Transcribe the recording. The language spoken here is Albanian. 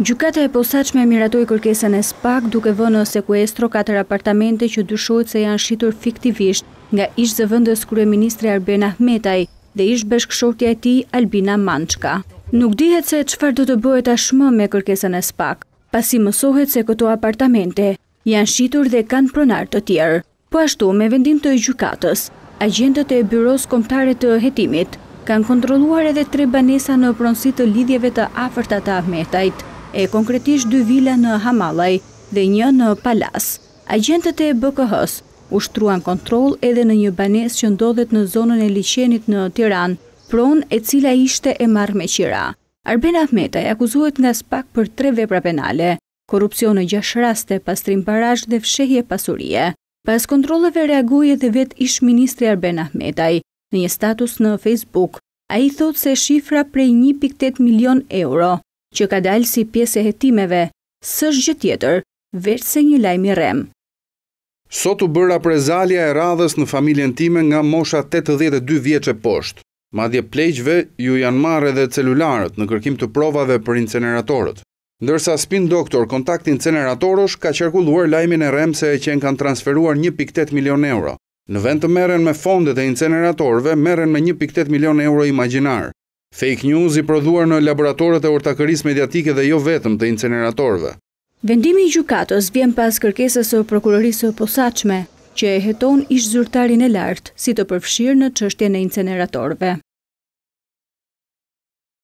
Gjykata e Posaçme miratoi kërkesën e SPAK duke vënë në sekuestro katër apartamente që dyshohet se janë shitur fiktivisht nga ish-zëvendës kryeministri Arben Ahmetaj dhe ish-bashkëshortja e tij Albina Mançka. Nuk dihet se çfarë do të bëhet tashmë me kërkesën e SPAK, pasi mësohet se këto apartamente janë shitur dhe kanë pronarë të tjerë. Po ashtu, me vendim të Gjykatës, agjentët e Byrosë Kombëtare të Hetimit kanë kontrolluar edhe tre banesa në pronësi të lidhjeve të afërta të Ahmetajt, e konkretisht dy vila në Hamallaj dhe një në Palasë. Agjentët e BKH-së ushtruan kontroll edhe në një banesë që ndodhet në zonën e Liqenit në Tiranë, pronë e cila ishte e marrë me qira. Arben Ahmetaj akuzohet nga SPAK për tre vepra penale, Korrupsion në gjashtë raste, pastrim parash dhe fshehje pasurie. Pas kontrolleve reagoi edhe vetë ish-ministri Arben Ahmetaj, në një status në Facebook. Ai thotë se shifra prej një pikë tetë milionë euro, që ka dalë si pjesë e hetimeve, s'është gjë tjetër, veçse një lajm i rremë. Sot u bë raprezalja e radhës në familjen time nga mosha tetëdhjetë e dy vjeç e poshtë. Madje pleqve u janë marrë edhe celularët, në kërkim të provave për inceneratorët. Ndërsa spin doktor kontakt inceneratorësh ka qarkulluar lajmin e rremë se qenkan transferuar një pikë tetë milionë euro. Në vend të merren me fondet e inceneratorëve, merren me një pikë tetë milionë euro imagjinarë. Fake news i prodhuar në laboratorët e ortakërisë mediatike dhe jo vetëm të inceneratorëve. Vendimi i gjykatës vjen pas kërkesës së Prokurorisë së Posaçme, që e heton ish-zyrtarin e lartë si të përfshirë në çështjen e inceneratorëve.